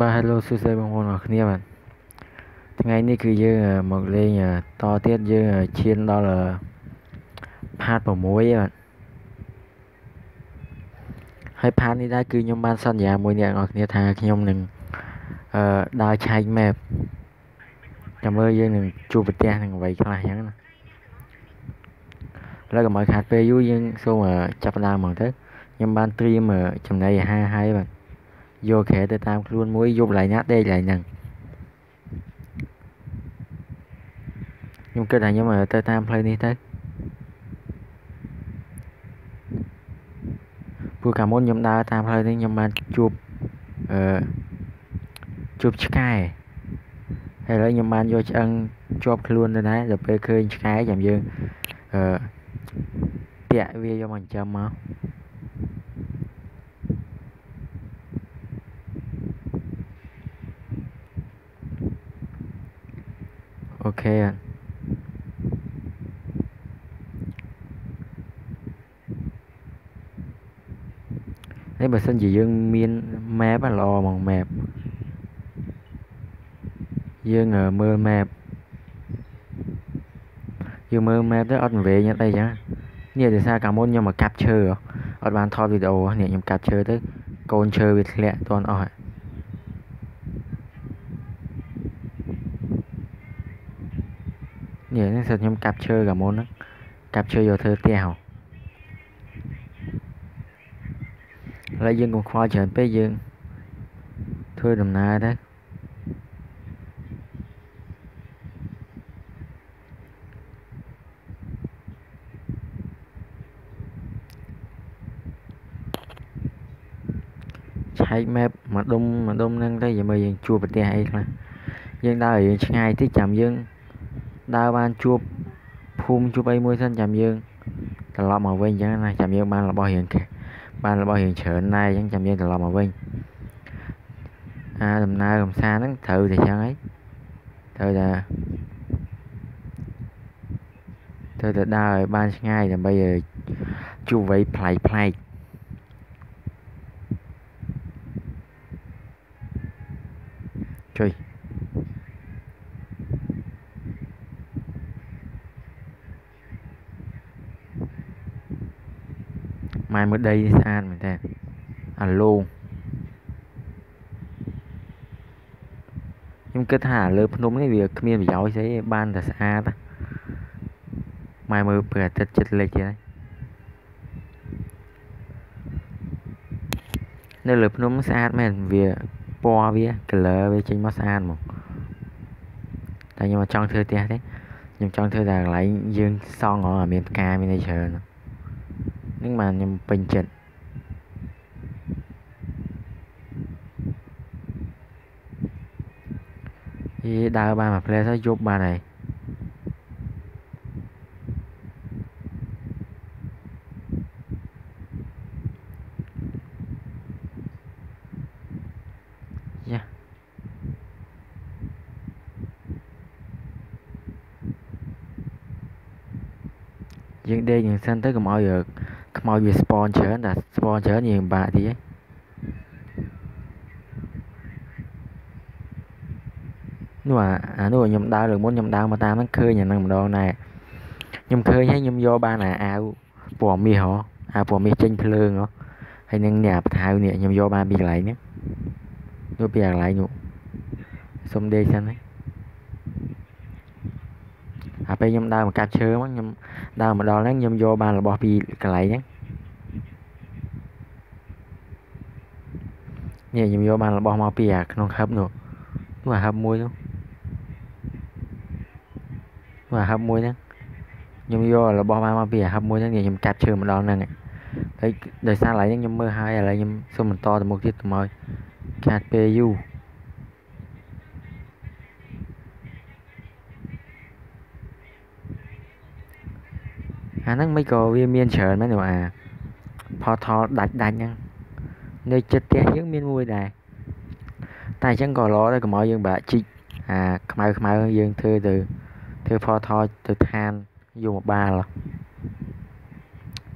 បាទ Hello សួស្តីបងប្អូនអរគ្នាបាទថ្ងៃនេះគឺយើងមកលេងតទៀតយើងឈានដល់ផាត6បាទហើយផាតនេះដែរគឺខ្ញុំបានសន្យាមួយអ្នកនរគ្នាថាខ្ញុំនឹងអឺដើរឆែក map ចាំមើលយើងនឹងជួបប្រទះនឹងអ្វីខ្លះអញ្ចឹងណាឥឡូវកុំឲ្យខាតពេលយូរយើងសូមចាប់ផ្ដើមហ្មងទៅខ្ញុំបានត្រៀមចំណីអាហារហើយបាទ យកក្រែទៅតាមខ្លួនមួយយប់កន្លែងណាដេកកន្លែងហ្នឹងខ្ញុំគិតថាខ្ញុំទៅតាមផ្លូវនេះទៅព្រោះកាលមុនខ្ញុំដើរតាមផ្លូវនេះខ្ញុំបានជួបអឺជួបឆ្កែហើយឥឡូវខ្ញុំបានយកឆ្អឹងជាប់ខ្លួនទៅដែរដល់ពេលឃើញឆ្កែចាំយើងអឺពាក់វាយកមកចិញ្ចឹមមក អូខេហើយបើសិនជាយើងមាន map ល្អហ្មង map យើងមើល map យើងមើល map ទៅអត់វែងអត់អីចឹងនេះដោយសារកាលមុនខ្ញុំមកកាប់ឈើអត់បានថតវីដេអូនេះខ្ញុំកាប់ឈើទៅកូនឈើវាធ្លាក់ទាន់អស់ នេះនេះសិតខ្ញុំកាប់ឈើកាមុនហ្នឹងកាប់ឈើយកធ្វើផ្ទះហ៎ឥឡូវយើងកុំខ្វល់ច្រើនពេកយើងធ្វើដំណើរទៅឆែក map មួយដុំមួយដុំហ្នឹងទៅយើងមើលយើងជួបប្រទេសអីខ្លះយើងដើររៀងឆ្ងាយតិចចាំយើង ដើរបានជួបភូមិជួបអីមួយសិនចាំយើងត្រឡប់មកវិញអញ្ចឹងណាចាំយើងបានរបស់រៀងបានរបស់រៀងច្រើនដែរអញ្ចឹងចាំយើងត្រឡប់មកវិញអាដំណើរកំសាន្តហ្នឹងត្រូវតែអញ្ចឹងហីត្រូវតែត្រូវតែដើរឲ្យបានឆ្ងាយដើម្បីជួបអ្វីប្លែកប្លែកជួយ ម៉ែមើលដីស្អាតមែនតើអាឡូខ្ញុំគិតថាលើភ្នំនេះវាគ្មានប្រយោជន៍ស្អីបានតែស្អាតម៉ែមើលព្រះអាទិត្យចិត្តលិចហើយនៅលើភ្នំស្អាតមែនវាពណ៌វា color វាចេញមកស្អាតហ្មងតែខ្ញុំអត់ចង់ធ្វើផ្ទះទេខ្ញុំចង់ធ្វើតែកន្លែងយើងសង់ហ៎មានផ្កាមានអីច្រើនហ្នឹង nhưng mà nhằm bình chỉnh thì đa ba mà play sẽ giúp ba này. Yeah. dương đê dương xanh tới cùng ao dược ហើយយ៉ាយើងដេកយ៉ាងសិនទៅកុំឲ្យខ្មោចវា spawn ច្រើនតែ spawn ច្រើនយើងពិបាកទីហ៎នោះអានោះខ្ញុំដើរលើមុនខ្ញុំដើរមកតាមហ្នឹងឃើញអាហ្នឹងម្ដងដែរខ្ញុំឃើញហើយខ្ញុំយកបានអាអាវពណ៌មាសហ៎អាវពណ៌មាសចេញភ្លើងហ៎ហើយនឹងនេះអាបថៅនេះខ្ញុំយកបានពីកន្លែងនេះយកពីកន្លែងនោះសុំដេកសិនហើយ អាពេលខ្ញុំដើរមកកាត់ឈើមកខ្ញុំដើរមកដល់ហ្នឹងខ្ញុំយកបានរបស់ពីកន្លែងហ្នឹងនេះខ្ញុំយកបានរបស់មកពីអាក្នុងហឹបនោះនោះអាហឹបមួយនោះនោះអាហឹបមួយហ្នឹងខ្ញុំយករបស់បានមកពីអាហឹបមួយហ្នឹងខ្ញុំកាត់ឈើមកដល់ហ្នឹងហើយដោយសារកន្លែងហ្នឹងខ្ញុំមើលហើយឥឡូវខ្ញុំសុំបន្តទៅមុខទៀតទៅមកខាតពេលយូរ អាហ្នឹងមិនក៏វាមានច្រើនមែនអាផថលដាច់ដាច់ហ្នឹងនៅចិត្តផ្ទះយើងមានមួយដែរតែអញ្ចឹងក៏ល្អដែរកុំឲ្យយើងបាក់ជីកអាខ្មៅខ្មៅយើងធ្វើទៅធ្វើផថលទៅឋានយកមកបាល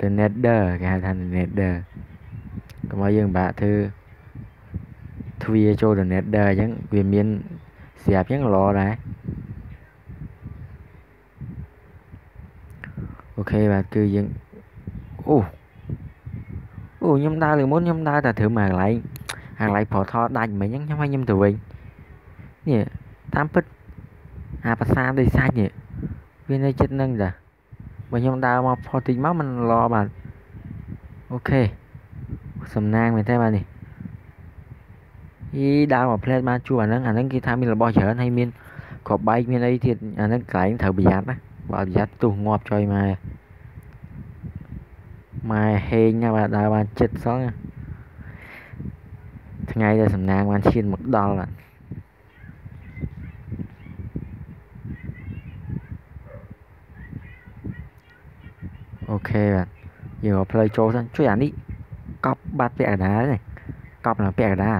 ទៅ nether គេហៅថា nether កុំឲ្យយើងបាក់ធ្វើទ្វារចូលទៅ Nether អញ្ចឹងវាមានស្រាប់អញ្ចឹងល្អដែរ អូខេបាទគឺយើងអូអូខ្ញុំដើរលើមុនខ្ញុំដើរតែត្រឹមអាកន្លែងអាកន្លែងប្រថដាច់មិញហ្នឹងខ្ញុំឲ្យខ្ញុំទៅវិញនេះតាមពិតអាភាសាដូចសាច់នេះវានៅចិត្តនឹងតាបើខ្ញុំដើរមកផុសតិចមកมันល្អបាទអូខេសំណាងមែនទេបាទនេះអីដើរមកផ្លែតបានជួបអាហ្នឹងអាហ្នឹងគេថាមានរបស់ច្រើនហើយមានក្របបែកមានអីទៀតអាហ្នឹងកន្លែងត្រូវប្រយ័ត្នណា បើប្រយ័ត្នទុះងាប់ចុយមកម៉ែហេងណាបាទដើរបានចិត្តសោះថ្ងៃដែលសំណាងបានឈានមកដល់បាទអូខេបាទយើងរកផ្លូវចូលសិនជួយអានេះកប់បាត់ពាក់កណ្ដាលនេះកប់ឡើងពាក់កណ្ដាល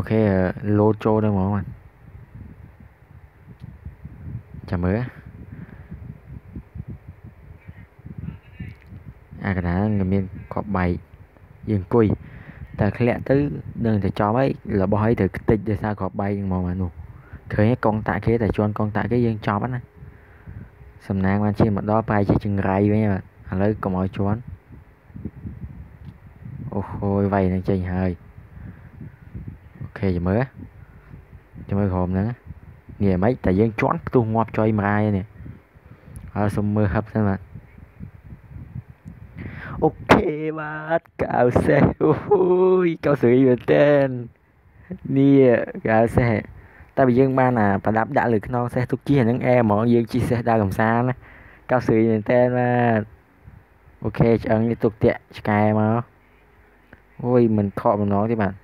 អូខេលោតចូលទៅហ្មងបាទចាំមើលអាកណ្ដាលហ្នឹងមានកប់បែកយើងអង្គុយតែធ្លាក់ទៅនឹងតែចំហើយរបស់ឲ្យត្រូវខ្ទេចដោយសារក្របបែកហ្នឹងមកបាទនោះឃើញកងតាក់គេតែជន់កងតាក់គេយើងចប់ណាសំណាងបានឈានមកដល់ប្រហែលជាចង្រៃវិញបាទឥឡូវកុំឲ្យជន់អូហូយវាយនឹងចេញហើយអូ ខេចាំមើលចាំមើលក្រុមហ្នឹងនេះមិនតែយើងជន់ផ្ទុះងាប់ចុយម្រាយនេះហើយសុំមើលហឹបសិនបាទអូខេបាទកៅសេះអូយកៅស្រីមែនតើនេះកៅសេះតែបើយើងបានអាប្រដាប់ដាក់លើខ្នងសេះទុកជិះអាហ្នឹងអែហ្មងយើងជិះសេះដើរកំសាន្តណាកៅស្រីមែនតើបាទអូខេឆ្អឹងនេះទុកតាក់ឆ្កែមកអូយមិនខកម្ដងទេបាទ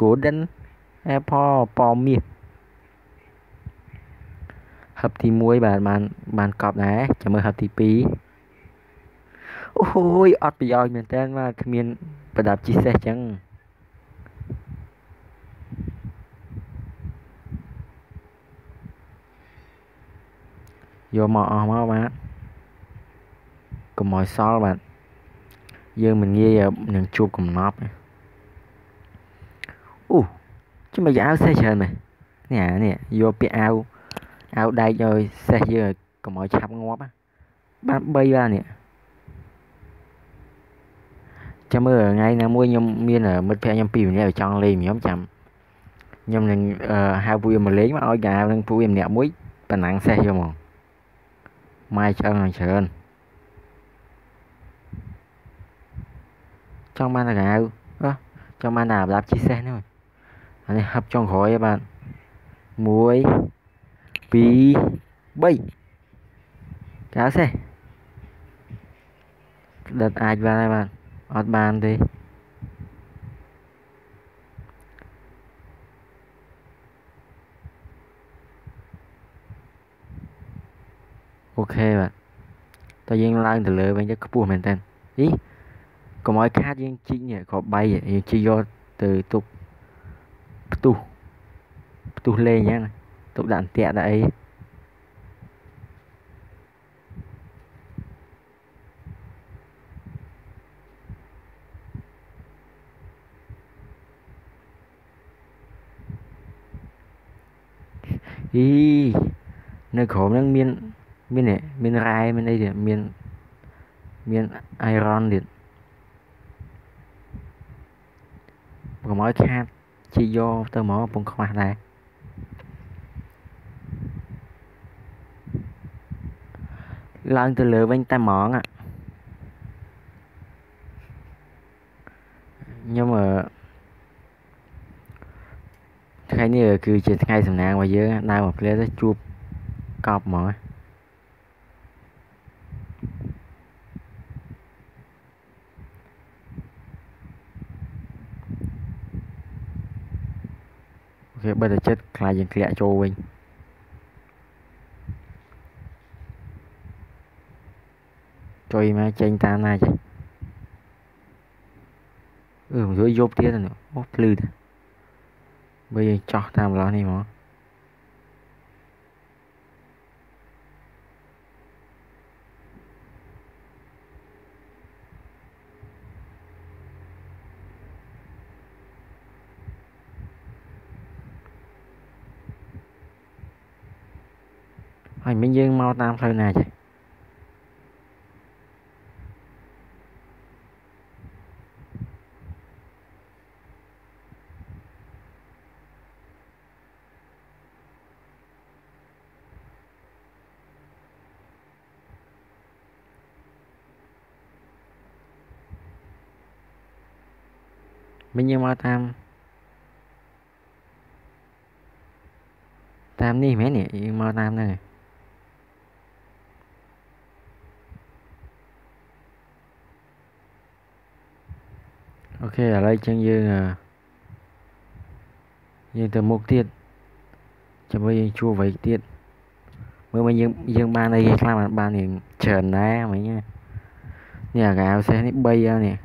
Golden Apple ប៉មាសហឹបទី1បាទបានបានកប់ដែរចាំមើលហឹបទី2អូយអត់ប្រយោជន៍មែនតើបាទគ្មានប្រដាប់ជីសេះចឹងយកមកអស់មកបាទកុំឲ្យសល់បាទយើងមិនងាយនឹងជួបកំណប់អូចាំមកយកអាវសេះច្រើនមែននេះអានេះយកពាក់អាវអាវដែកឲ្យសេះយើងកុំឲ្យឆាប់ងាប់បាទ uh chứ mày giờ outstation mày nè nè vô bị out out đây rồi xe giờ còn mọi chạm ngóp á. Ba bay ra nè. Cho mưa ngay nào mua nhom miên ở mất phe nhom pi mình ở trong lên nhóm chậm. Nhom nên ờ, hai vui mà lấy mà ôi gà nên vui em nẹo mũi, và nặng xe vô mòn mai cho nàng chờ ơn trong ban là gạo đó trong ban là đạp chiếc xe nữa rồi នចង់បានតែកៅចង់បានតែប្រដាប់ជីសេះនេះអានេះហឹបចុងក្រោយឯបាទ1 2 3កៅសេះដិតអាចបានហើយបាទអត់បានទេអូខេបាទតើយើងឡើងទៅលើវិញទៅខ្ពស់មែនតើអីកុំឲ្យខាតយើងជីកនេះគ្រាប់បីយើងជីកយកទៅទុក ផ្ទុះផ្ទុះលេងអញ្ចឹងទុកដាក់អន្ទាក់ដាក់អីអីនៅក្រោមហ្នឹងមានមាននេះមានរ៉ែមានអីទៀតមានមានអៃរ៉ុនទៀតកុំឲ្យខាត ជីយកទៅមកកំពុងខ្វះដែរឡើងទៅលើវិញតែហ្មងខ្ញុំអឺថ្ងៃនេះគឺជាថ្ងៃសំណាងរបស់យើងដើរមកផ្លែទៅជួបកប់ហ្មង បើតែចិត្តខ្លាចយើងធ្លាក់ចូលវិញចុយមកចេញតាមណាចេះអឺមកយប់ទៀតអូភ្លឺតាបើយើងចោះតាមឡោះនេះមក ហើយមិញយើងមកតាមផ្លូវណាចេះមិញយើងមកតាមតាមនេះមែននេះយើងមកតាមហ្នឹង ok, ở đây chân như là nhưng từ một tiết. Cho bây giờ chua vậy, tiết. Mới mới dương dương ban đây, làm ban thì trần đá mấy nha. Nhà gạo xe này bay ra nè.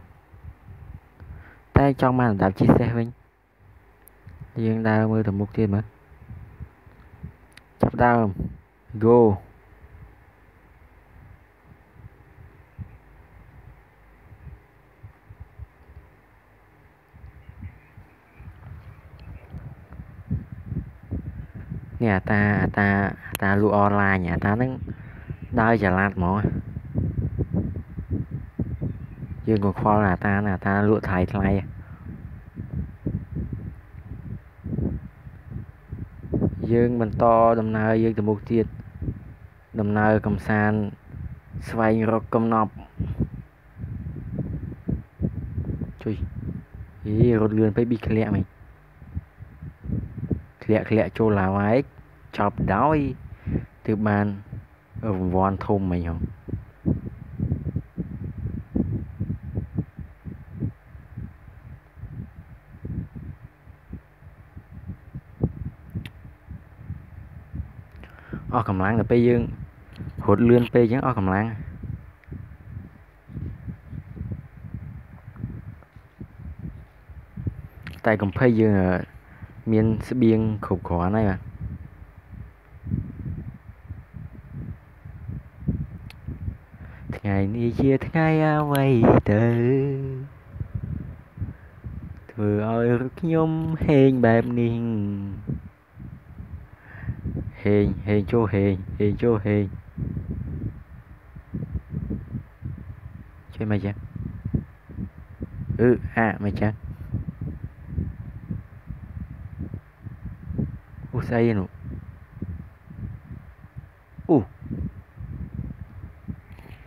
Tay trong màn đạp chiếc xe vinh. Dương đa mưa từ một tiết mà. Chắp đau go. នេះអាតាអាតាអាតាលក់អនឡាញអាតាហ្នឹងដើរចល័តហ្មងយើងក៏ខ្វល់អាតាអាតាលក់ថ្លៃថ្លៃយើងបន្តដំណើរយើងទៅមុខទៀតដំណើរកំសាន្តស្វែងរកកំណប់ជួយអីរត់លឿនពេកប៊ីធ្លាក់មិញ ធ្លាក់ធ្លាក់ចូលឡាវឯកចប់ដោយទើបបានរង្វាន់ធំមិញហ៎អស់កម្លាំងទៅពេលយើងរត់លឿនពេកអញ្ចឹងអស់កម្លាំងតែកំភៃយើង មានស្បៀងគ្រប់គ្រាន់ហើយបាទថ្ងៃនេះជាថ្ងៃអ្វីទៅធ្វើឲ្យខ្ញុំហេងបែបនេះហេងហេងចូលហេងហេងចូលហេងជួយមកចាអឺអាមកចាអូ ស្អីនោះអូ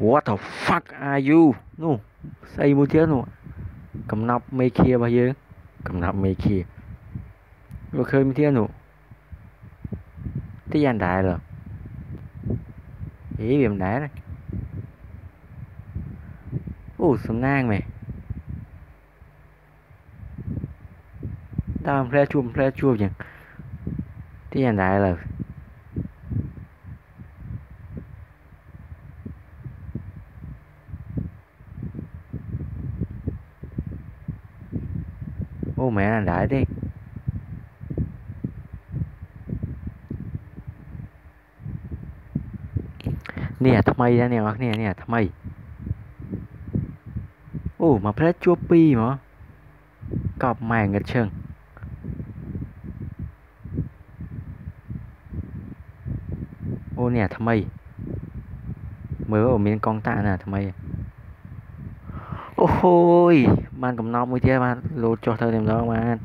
What the fuck are you នោះស្អីមួយទៀតនោះកំណប់មេឃារបស់យើងកំណប់មេឃាវាឃើញមួយទៀតនោះទីយ៉ាងដែរលើអីវាមិនដែរអូសំណាងមែនដើមផ្លែជួបផ្លែជួបចឹង tí hiện tại là ô mẹ anh đại đi เนี่ยทำไมนะเนี่ยวะเนี่ยเนี่ยทำไมโอ้มาเพลชชัวปีมั้งกอบแมงกันเชิง នេះថ្មី មើលមានកងតាណាថ្មីអូហូយបានកំណប់មួយទៀតបានលោតចុះទៅតែម្ដងបាន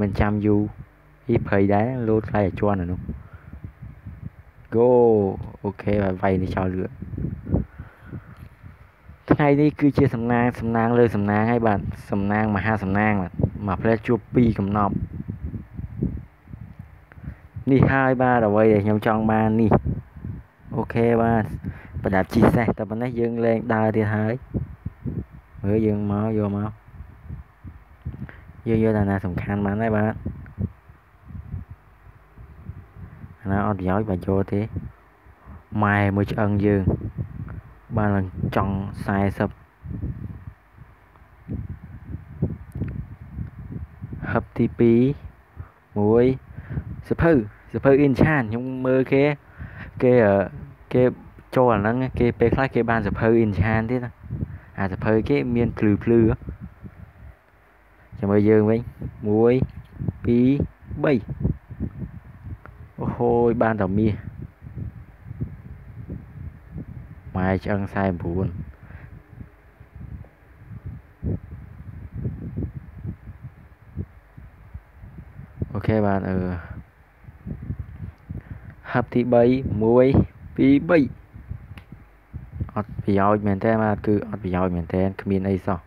មិនចាំយូរអ៊ីភ័យដែរលោតខ្លាយឲ្យជន់អានោះ go អូខេវាយនេះចោលលឿនថ្ងៃនេះគឺជាសំណាងសំណាងលើសំណាងហើយបាទសំណាងមហាសំណាងបាទមកផ្លែជួប2កំណប់នេះហើយបាទអ្វីដែលខ្ញុំចង់បាននេះ អូខេបាទប្រដាប់ជីសេះតែប៉ុណ្ណេះយើងលែងដើរទៀតហើយមើលយើងមកយកមកយើងយកតាណាសំខាន់បានហើយបាទណាអត់ប្រយោជន៍បើយកទេម៉ែមួយឆ្អឹងយើងបានឡើងចង់40ហឹបទី2មួយសភៅសភៅអ៊ីនឆានខ្ញុំមើលគេគេ គេចូលអាហ្នឹងគេពេលខ្លះគេបានសភៅអ៊ីនឆានទៀតអាសភៅគេមានភ្លឺភ្លឺចាំមើលយើងវិញ1 2 3អូហូយបានតែមាស ម៉ែឆ្អឹង49អូខេបាទអឺហាប់ទី3 1 2 3អត់ប្រយោជន៍មែនតើបាទគឺអត់ប្រយោជន៍មែនតើគ្មានអីសោះ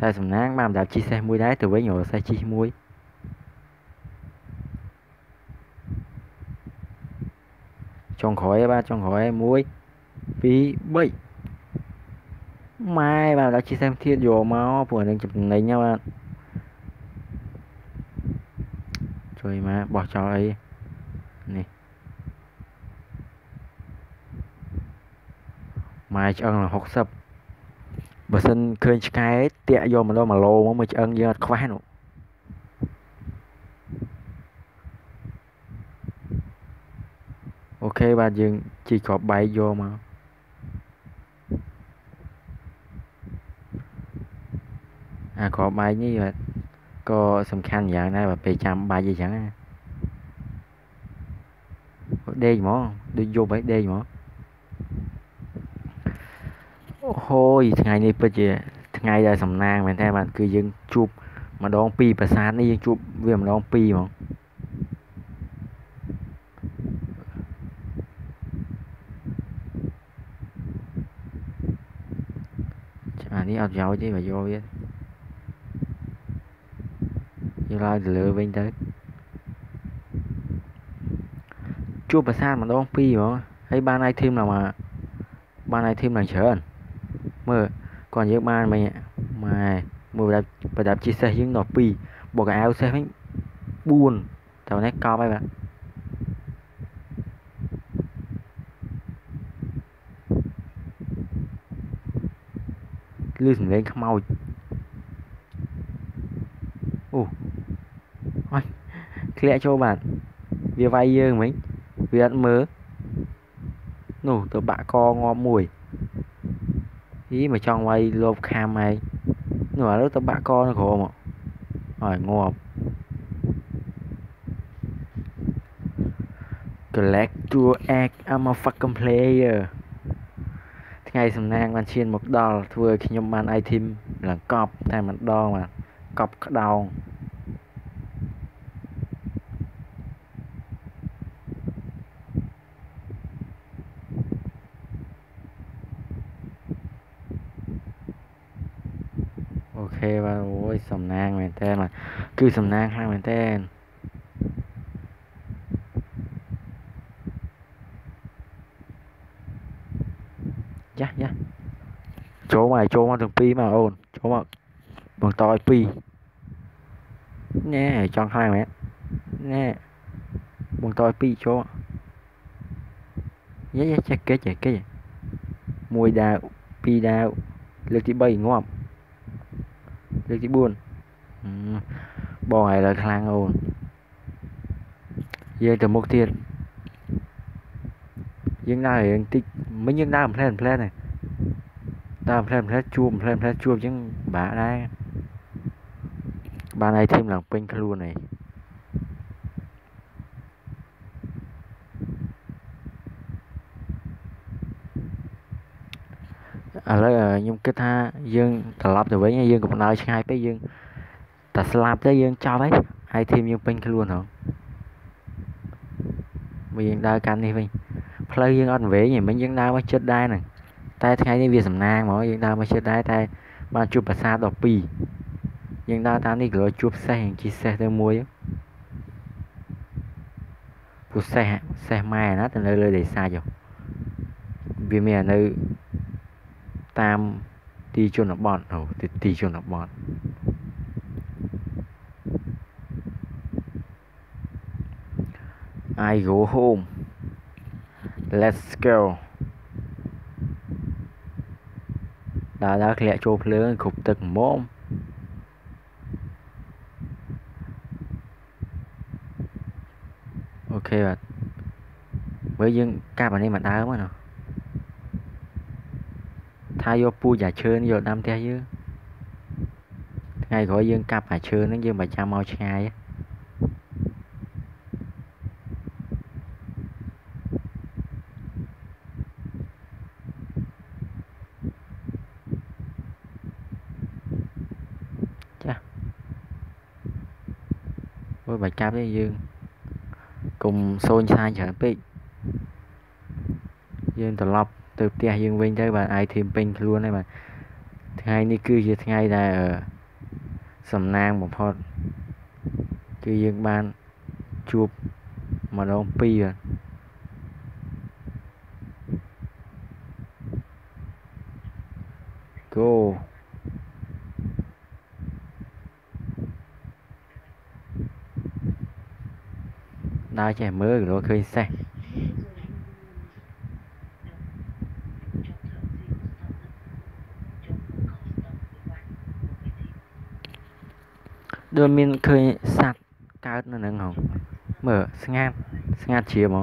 តែសំណាងបានម្ដងជីសេះមួយដែរទៅវិញរសេះជីមួយចុងក្រោយបាទចុងក្រោយ1 2 3ម៉ែបាទដល់ជីសេះទៀតយកមកព្រោះនឹងចំណេញបាទជួយមកបោះចោលអី ម៉ែឆ្អឹង60បើសិនឃើញឆ្កែតាក់យកមកដល់1ឡូមកមើលឆ្អឹងយើងអត់ខ្វះនោះអូខេបាទយើងជីកគ្រាប់បែកយកមកអាគ្រាប់បែកនេះបាទក៏សំខាន់យ៉ាងដែរបើពេលចាំបាច់អីចឹងណាដេកហ្មងដូចយប់ហើយដេកហ្មង អូហូយថ្ងៃនេះពិតជាថ្ងៃដែលសំណាងមែនទេបាទគឺយើងជួបម្ដងពីរប្រាសាទនេះយើងជួបវាម្ដងពីរហ្មងអានេះអត់ប្រយោជន៍ទេបើយកវាយកឡើងទៅលើវិញទៅជួបប្រាសាទម្ដងពីរហ្មងហើយបាន item ឡើងមកបាន item ឡើងច្រើន មើលគាត់យើងបានមិញម៉ែមើលប្រដាប់ជីសេះយើងដល់2បូកអាវសេះវិញ4តើនេះកប់ហើយបាទលឺសំឡេងខ្មោចអូអត់ធ្លាក់ចូលបាទវាវាយយើងមិញវាអត់មើលនោះទៅបាក់កងាប់មួយ អីមកចង់វាយលបខាំឯងនោះឥឡូវទៅបាក់កនៅក្រមកហើយងាប់ collect to act I'm a fucking player ថ្ងៃសំណាងបានឈានមកដល់ធ្វើឲ្យខ្ញុំបាន item ឡើងកប់តែម្ដងបាទកប់ក្តោង សំណាងមែនតើបាទគឺសំណាងខ្លាំងមែនតើយ៉ាយ៉ាចូលមកចូលមកទាំងពីរមកអូនចូលមកបងតឲ្យពីរណែចង់ខ្លាំងមែនណែបងតឲ្យពីរចូលយ៉ាយ៉ាចេះកិច្ចកិច្ចមួយដាវពីរដាវលើកទី3ងាប់លើកទី4 បងហើយលើខ្លាំងអូនយើងទៅមុខទៀតយើងដើររឿងតិចមិញយើងដើរផ្លែផ្លែហ្នឹងដើរផ្លែផ្លែជួបផ្លែផ្លែជួបអញ្ចឹងបាក់ដែរបានឲ្យធីមឡើងពេញខ្លួនហើយឥឡូវខ្ញុំគិតថាយើងត្រឡប់ទៅវិញយើងកំដៅឆ្ងាយពេកយើង តែស្លាប់ទៅយើងចប់ហើយហើយធីមយើងពេញខ្លួនហ៎មកយើងដើរកាន់នេះវិញផ្លូវយើងអត់វែងទេមិញយើងដើរមកចិត្តដែរហ្នឹងតែថ្ងៃនេះវាសំណាងហ្មងយើងដើរមកចិត្តដែរតែបានជួបប្រាសាទ12យើងដើរតាមនេះក៏ជួបសេះជីសេះទៅមួយពូសេះសេះម៉ែណាទៅនៅលើដីសាច់វាមាននៅតាមទីជនបទអូទីជនបទ I go home let's go ដើរដើរធ្លាក់ចូលភ្លើងគ្រប់ទឹកមុំអូខេបាទមើលយើងកាប់អានេះមកដើមណាថាយកពូជអាឈើនេះយកដាំផ្ទះយើងថ្ងៃក្រោយយើងកាប់អាឈើហ្នឹងយើងមិនចាំមកឆ្ងាយ បាច់ចាប់ទេយើងកុំសូនឆាយច្រើនពេកយើងត្រឡប់ទៅផ្ទះយើងវិញទៅបាទ item ពេញខ្លួនហើយបាទថ្ងៃនេះគឺជាថ្ងៃដែលសំណាងបំផុតគឺយើងបានជួបម្ដងពីរបាទาวแช่มือหรือว่าเคยใส่ดูมินเคยสัตว์กาวนั่นนึงหรอเมื่อสงานสงานเชียร์มั้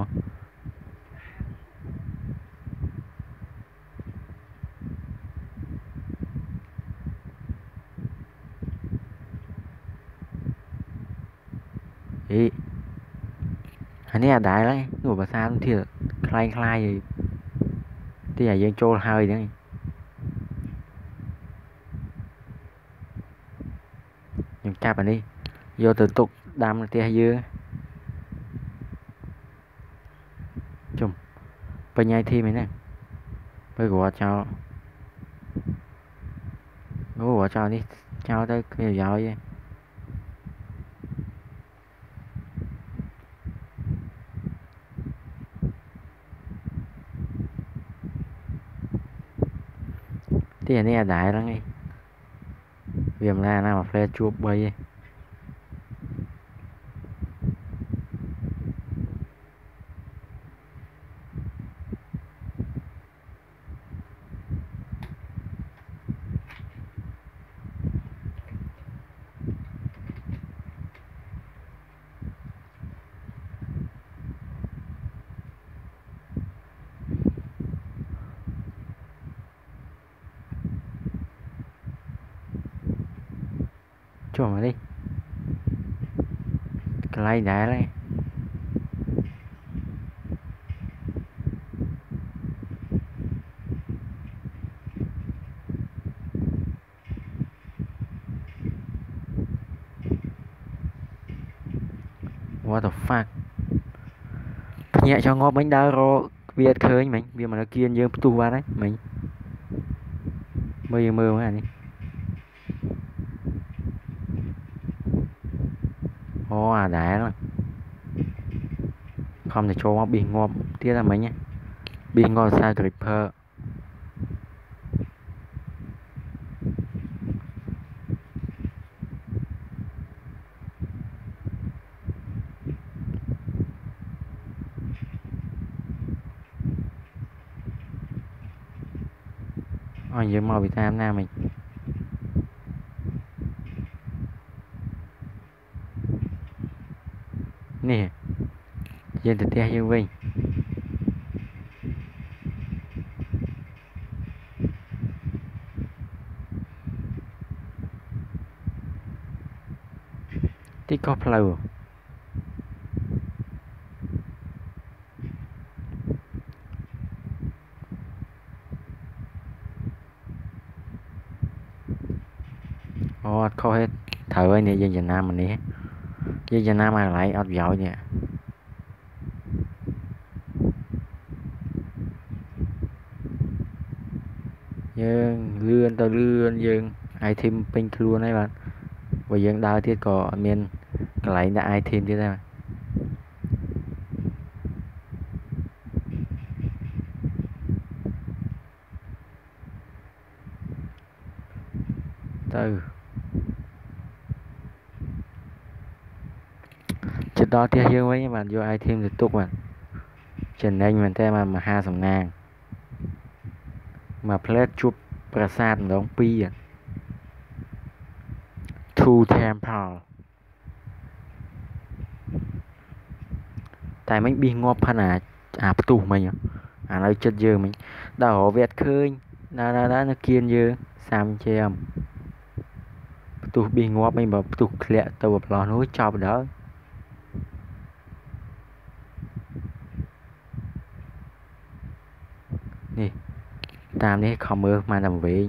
នេះអាដែរហើយនោះភាសាទៀតคล้ายคล้ายទីឲ្យយើងចូលហើយហ្នឹងខ្ញុំចាប់អានេះយកទៅទុកដាំនៅផ្ទះយើងជុំបញ្ញាយធីមែនហ្នឹងបើគាត់ចោលអូគាត់ចោលនេះចោលទៅគ្មានប្រយោជន៍ទេ ទីអានេះអាដែរហ្នឹងឯងវាមិនណាណាមកផ្លែជួប3ឯង What the fuck ភ្ញាក់ចង់ងាប់មិញដើររកវាអត់ឃើញមិញវាមកនៅគៀនយើងផ្ទុះបាត់ហើយមិញមើលយើងមើលមកអានេះអូអាដែរហ្នឹងខំតែចូលមកប៊ីសងាប់ទៀតតែមិញប៊ីសងាប់សារ creeper អស់យើងមកពីតា mình với màu Việt Nam Nam mình. Nè dân thực tế như vậy tí có flow ហើយនេះយើងចំណាំអានេះយើងចំណាំអាកន្លែងអត់ប្រយោជន៍នេះយើងលឿនទៅលឿនយើង item ពេញខ្លួនហើយបាទបើយើងដើរទៀតក៏អត់មានកន្លែងដាក់ item ទៀតដែរទៅចិ ដល់ផ្ទះយើងវិញបាទយក item ទៅទុកបាទចំណេញមែនតើបាទមហាសំណាងមួយផ្លែតជួបប្រាសាទម្ដងពីរ Two Temple តែមិញប៊ីសងាប់ផាន់អាអាផ្ទុះមិញអានៅចិត្តយើងមិញដល់រវាត់ឃើញដើរដើរដើរនៅគៀនយើងសាំជាមផ្ទុះប៊ីសងាប់មិញបើផ្ទុះធ្លាក់ទៅប្រឡោះនោះចប់ដល់ តាមនេះខំមើលម៉ានតែវិញ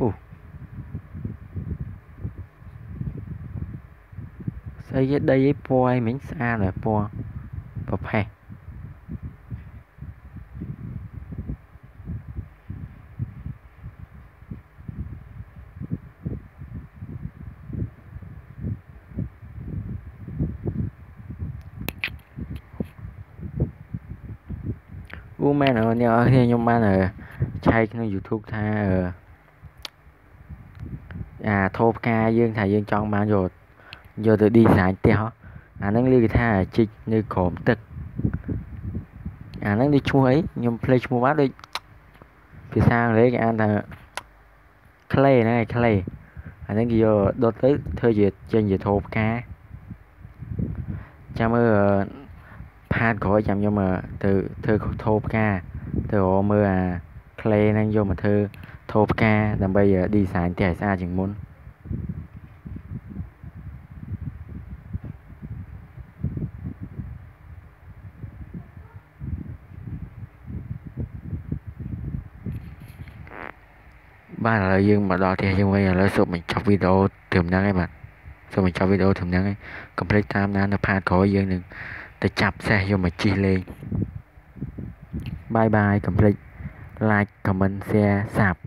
អូស្អីគេដីឯពណ៌ឯងមិញស្អាតហើយពណ៌ប្រផេះ មែនអរអ្នកនរគ្នាខ្ញុំបានឆែកក្នុង YouTube ថាអាធោផ្កាយើងថាយើងចង់បានយកយកទៅ design ផ្ទះអាហ្នឹងលើគេថាជីកនៅក្រោមទឹកអាហ្នឹងដូចឈ្មោះអីខ្ញុំភ្លេចឈ្មោះបាត់ដូចភាសាអង់គ្លេសគេអានថា clay ហ្នឹងឯង clay អាហ្នឹងគេយកដុតទៅធ្វើជាចេញជាធោផ្កាចាំមើល ផាតក្រោយចាំខ្ញុំទៅធ្វើធោផ្កាទៅរកមើលអា clay ហ្នឹងយកមកធ្វើធោផ្កាដើម្បី design ផ្ទះឲ្យស្អាតជាងមុនបាទឥឡូវយើងមកដល់ផ្ទះយើងវិញឥឡូវសូមបញ្ចប់វីដេអូត្រឹមហ្នឹងឯងបាទសូមបញ្ចប់វីដេអូត្រឹមហ្នឹងឯងកុំភ្លេចតាមដាននៅផាតក្រោយយើងនឹង ទៅចាប់សេះយកមកជីកលេងបាយបាយកុំភ្លេច like comment share សាប់